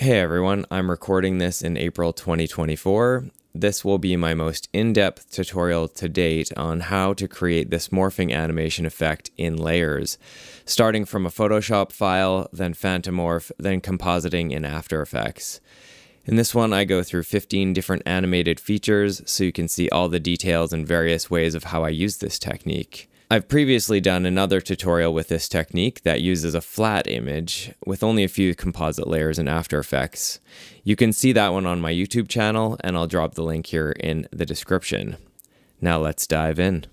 Hey everyone, I'm recording this in April 2024. This will be my most in-depth tutorial to date on how to create this morphing animation effect in layers, starting from a Photoshop file, then FantaMorph, then compositing in After Effects. In this one, I go through 15 different animated features so you can see all the details and various ways of how I use this technique. I've previously done another tutorial with this technique that uses a flat image with only a few composite layers in After Effects. You can see that one on my YouTube channel and I'll drop the link here in the description. Now let's dive in.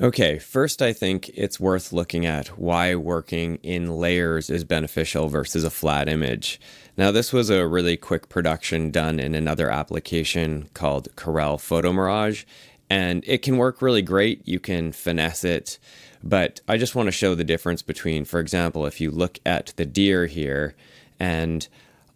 Okay, first I think it's worth looking at why working in layers is beneficial versus a flat image. Now this was a really quick production done in another application called Corel Photo Mirage and it can work really great. You can finesse it, but I just want to show the difference between, for example, if you look at the deer here and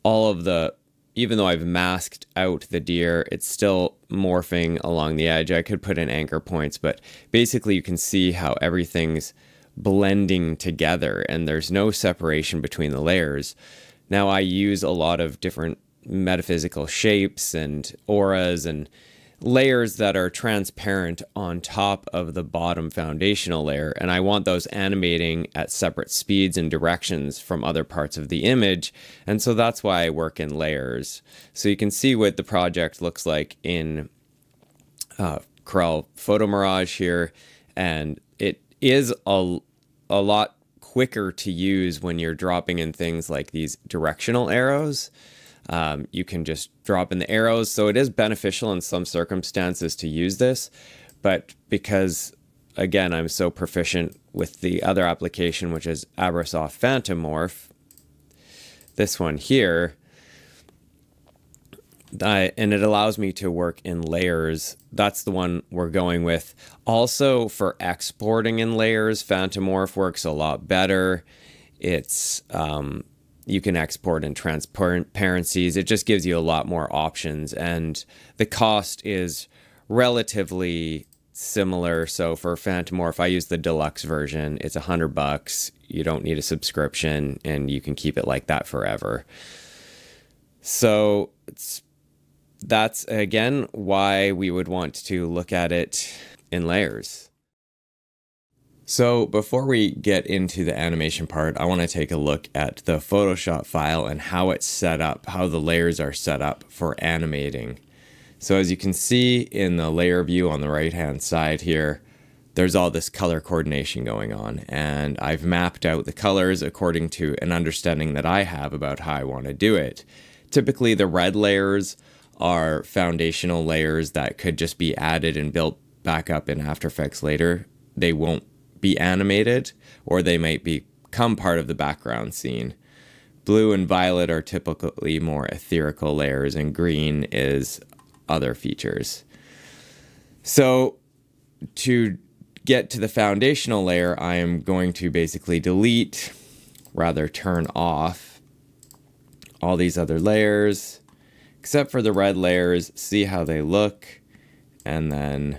all of the, even though I've masked out the deer, it's still morphing along the edge. I could put in anchor points, but basically you can see how everything's blending together and there's no separation between the layers. Now I use a lot of different metaphysical shapes and auras and layers that are transparent on top of the bottom foundational layer. And I want those animating at separate speeds and directions from other parts of the image. And so that's why I work in layers. So you can see what the project looks like in uh, Corel Photo Mirage here. And it is a, a lot quicker to use when you're dropping in things like these directional arrows. Um, you can just drop in the arrows. So it is beneficial in some circumstances to use this, but because again, I'm so proficient with the other application, which is Abrosoft FantaMorph, this one here, I, and it allows me to work in layers. That's the one we're going with. Also for exporting in layers, FantaMorph works a lot better. It's um, you can export in transparencies. It just gives you a lot more options, and the cost is relatively similar. So for FantaMorph, I use the deluxe version. It's a hundred bucks. You don't need a subscription, and you can keep it like that forever. So that's again why we would want to look at it in layers. So before we get into the animation part, I want to take a look at the Photoshop file and how it's set up, how the layers are set up for animating. So as you can see in the layer view on the right hand side here, there's all this color coordination going on and I've mapped out the colors according to an understanding that I have about how I want to do it. Typically the red layers are foundational layers that could just be added and built back up in After Effects later. They won't be animated or they might become part of the background scene. Blue and violet are typically more etherical layers, and green is other features. So, to get to the foundational layer, I am going to basically delete, rather turn off, all these other layers, except for the red layers, see how they look, and then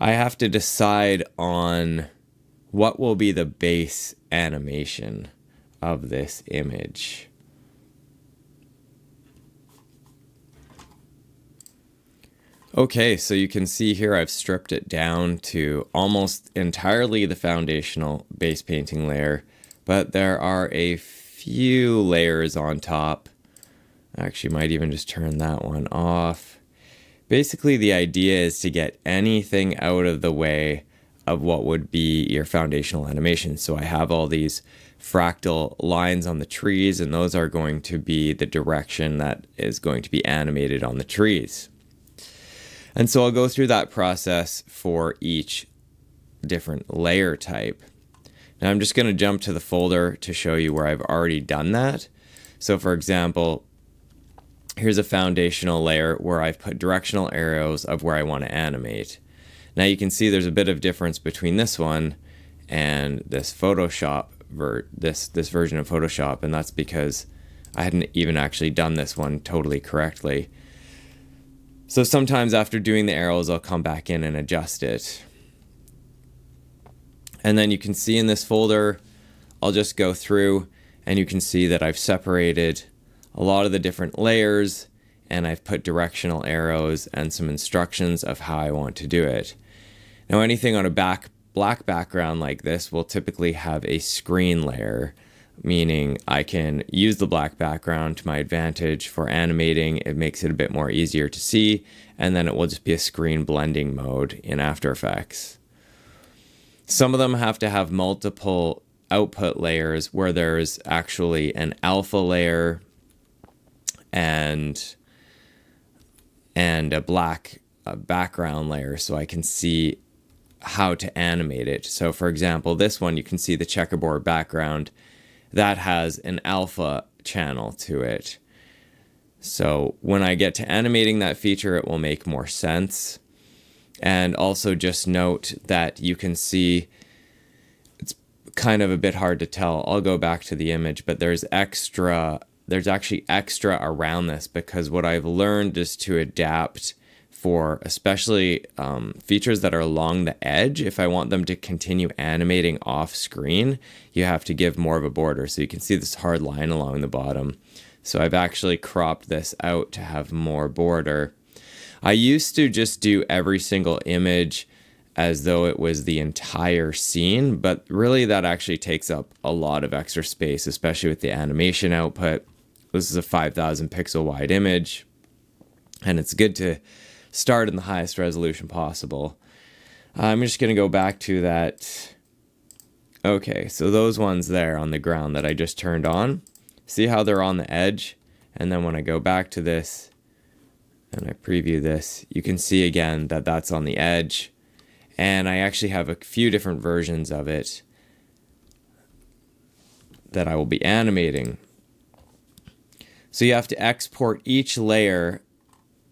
I have to decide on what will be the base animation of this image. Okay, so you can see here I've stripped it down to almost entirely the foundational base painting layer, but there are a few layers on top. I actually might even just turn that one off. Basically, the idea is to get anything out of the way of what would be your foundational animation. So I have all these fractal lines on the trees, and those are going to be the direction that is going to be animated on the trees. And so I'll go through that process for each different layer type. Now I'm just going to jump to the folder to show you where I've already done that. So for example, here's a foundational layer where I've put directional arrows of where I want to animate. Now you can see there's a bit of difference between this one and this Photoshop ver this this version of Photoshop and that's because I hadn't even actually done this one totally correctly. So sometimes after doing the arrows I'll come back in and adjust it. And then you can see in this folder I'll just go through and you can see that I've separated a lot of the different layers and I've put directional arrows and some instructions of how I want to do it. Now anything on a back black background like this will typically have a screen layer, meaning I can use the black background to my advantage for animating. It makes it a bit more easier to see, and then it will just be a screen blending mode in After Effects. Some of them have to have multiple output layers where there's actually an alpha layer and and a black uh, background layer so I can see how to animate it. So for example, this one, you can see the checkerboard background that has an alpha channel to it. So when I get to animating that feature, it will make more sense. And also just note that you can see it's kind of a bit hard to tell. I'll go back to the image, but there's extra, there's actually extra around this because what I've learned is to adapt for especially um, features that are along the edge. If I want them to continue animating off screen, you have to give more of a border. So you can see this hard line along the bottom. So I've actually cropped this out to have more border. I used to just do every single image as though it was the entire scene, but really that actually takes up a lot of extra space, especially with the animation output. This is a 5000 pixel wide image, and it's good to start in the highest resolution possible. Uh, I'm just going to go back to that. Okay, so those ones there on the ground that I just turned on, see how they're on the edge? And then when I go back to this and I preview this, you can see again that that's on the edge. And I actually have a few different versions of it that I will be animating. So you have to export each layer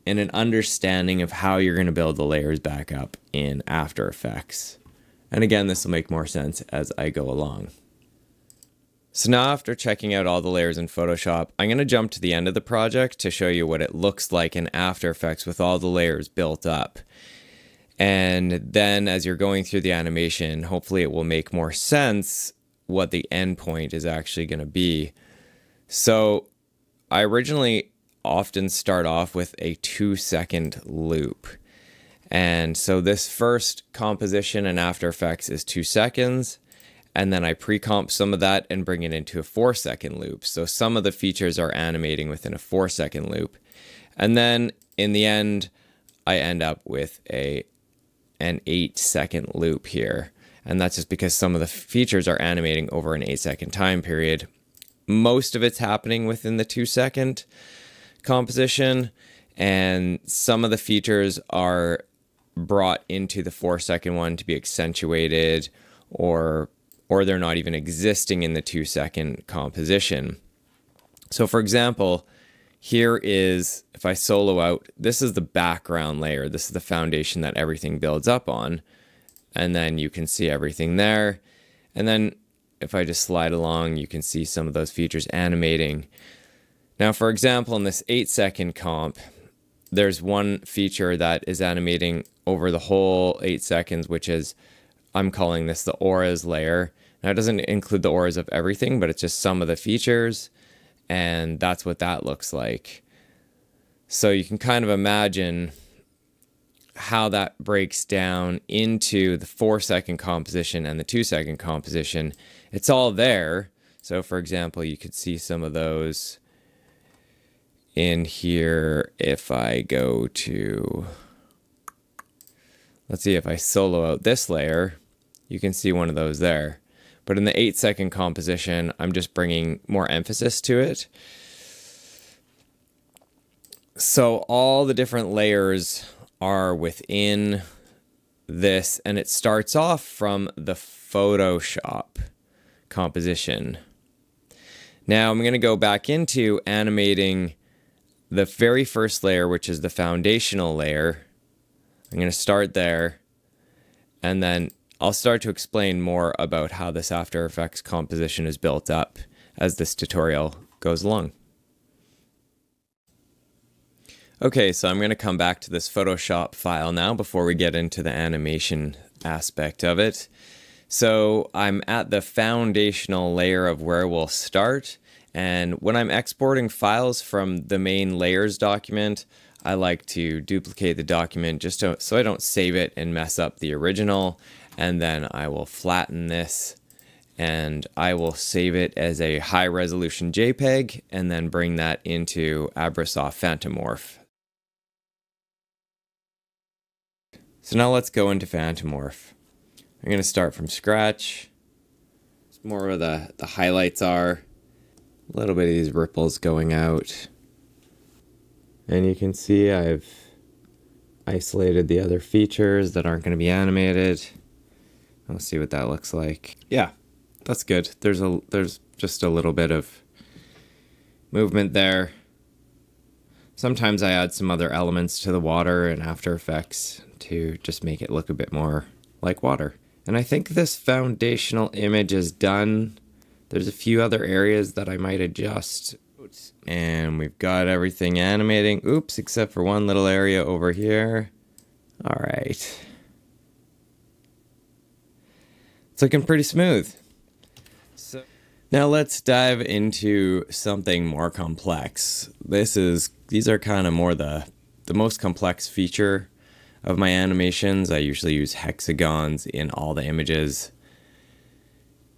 and an understanding of how you're going to build the layers back up in After Effects. And again, this will make more sense as I go along. So now after checking out all the layers in Photoshop, I'm going to jump to the end of the project to show you what it looks like in After Effects with all the layers built up. And then as you're going through the animation, hopefully it will make more sense what the endpoint is actually going to be. So I originally often start off with a two second loop. And so this first composition in After Effects is two seconds. And then I pre-comp some of that and bring it into a four second loop. So some of the features are animating within a four second loop. And then in the end, I end up with a an eight second loop here. And that's just because some of the features are animating over an eight second time period. Most of it's happening within the two second composition, and some of the features are brought into the four second one to be accentuated or or they're not even existing in the two second composition. So for example, here is, if I solo out, this is the background layer. This is the foundation that everything builds up on. And then you can see everything there. And then if I just slide along, you can see some of those features animating. Now, for example, in this eight second comp, there's one feature that is animating over the whole eight seconds, which is, I'm calling this the auras layer. Now, it doesn't include the auras of everything, but it's just some of the features. And that's what that looks like. So you can kind of imagine how that breaks down into the four second composition and the two second composition. It's all there. So, for example, you could see some of those in here if I go to, let's see if I solo out this layer, you can see one of those there. But in the eight second composition, I'm just bringing more emphasis to it. So all the different layers are within this and it starts off from the Photoshop composition. Now I'm going to go back into animating the very first layer, which is the foundational layer. I'm going to start there and then I'll start to explain more about how this After Effects composition is built up as this tutorial goes along. Okay, so I'm going to come back to this Photoshop file now before we get into the animation aspect of it. So I'm at the foundational layer of where we'll start. And when I'm exporting files from the main layers document, I like to duplicate the document just to, so I don't save it and mess up the original. And then I will flatten this and I will save it as a high resolution JPEG and then bring that into Abrosoft FantaMorph. So now let's go into FantaMorph. I'm going to start from scratch. It's more where the, the highlights are. A little bit of these ripples going out. And you can see I've isolated the other features that aren't going to be animated. We'll see what that looks like. Yeah, that's good. There's a there's just a little bit of movement there. Sometimes I add some other elements to the water in After Effects to just make it look a bit more like water. And I think this foundational image is done. There's a few other areas that I might adjust. And we've got everything animating. Oops, except for one little area over here. All right. It's looking pretty smooth. So now let's dive into something more complex. This is these are kind of more the the most complex feature of my animations. I usually use hexagons in all the images.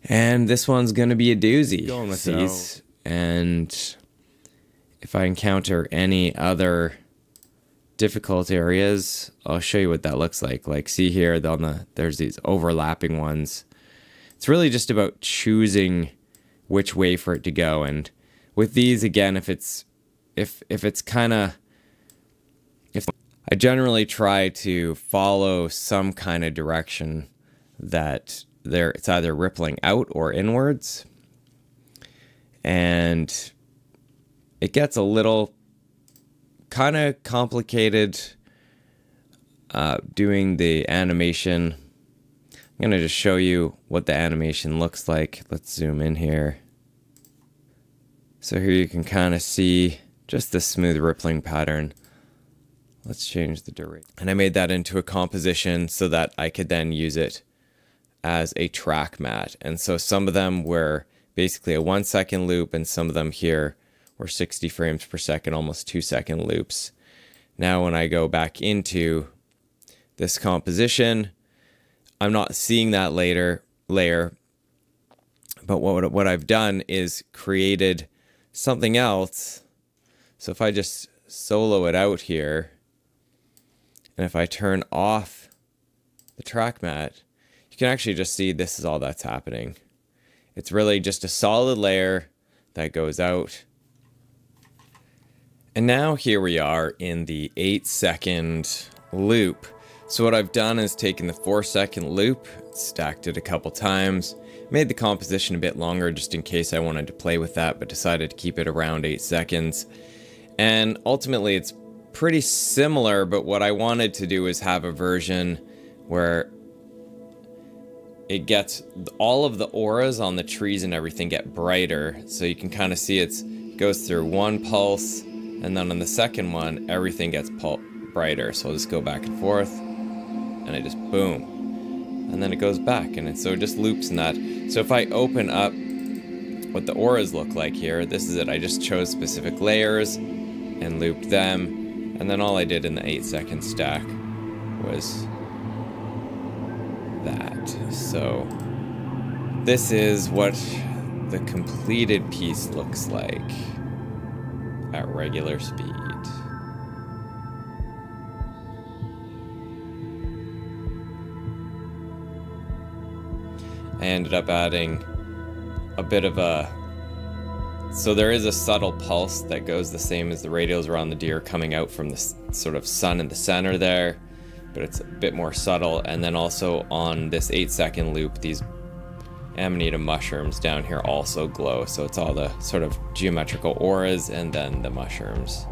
And this one's going to be a doozy. Going with these. And if I encounter any other difficult areas, I'll show you what that looks like. Like see here, the, there's these overlapping ones. It's really just about choosing which way for it to go. And with these, again, if it's if if it's kind of I generally try to follow some kind of direction that there it's either rippling out or inwards. And it gets a little kind of complicated uh, doing the animation. I'm going to just show you what the animation looks like. Let's zoom in here. So here you can kind of see just the smooth rippling pattern. Let's change the duration. And I made that into a composition so that I could then use it as a track matte. And so some of them were basically a one second loop and some of them here were 60 frames per second, almost two second loops. Now when I go back into this composition, I'm not seeing that later layer, but what, what I've done is created something else. So if I just solo it out here, and if I turn off the track matte, you can actually just see this is all that's happening. It's really just a solid layer that goes out. And now here we are in the eight second loop. So what I've done is taken the four second loop, stacked it a couple times, made the composition a bit longer just in case I wanted to play with that, but decided to keep it around eight seconds. And ultimately it's pretty similar, but what I wanted to do is have a version where it gets all of the auras on the trees and everything get brighter. So you can kind of see it goes through one pulse, and then on the second one, everything gets brighter. So I'll just go back and forth, and it just boom. And then it goes back, and it, so it just loops in that. So if I open up what the auras look like here, this is it. I just chose specific layers and looped them and then all I did in the 8 second stack was that. So this is what the completed piece looks like at regular speed. I ended up adding a bit of a so there is a subtle pulse that goes the same as the radials around the deer coming out from the sort of sun in the center there, but it's a bit more subtle. And then also on this eight second loop, these amanita mushrooms down here also glow. So it's all the sort of geometrical auras and then the mushrooms.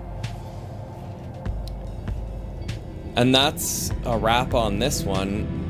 And that's a wrap on this one.